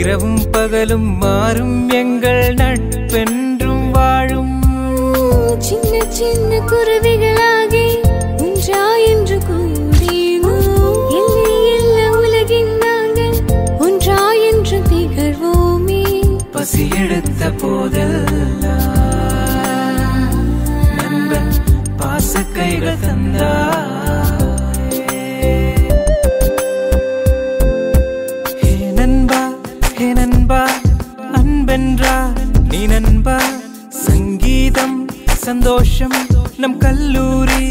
இரவும் பகலும் மாறும் எங்கள் நட்பென்றும் வாழும். சின்ன சின்ன குருவிகளாகி ஒன்றா என்று கூடி உலகின் நாங்கள் ஒன்றா என்று திகழ்வோமே? பசி எடுத்த போதெல்லாம் நண்பன் பாச தந்தார். அன்பென்றா நீ நண்பா சங்கீதம் சந்தோஷம் நம் கல்லூரி.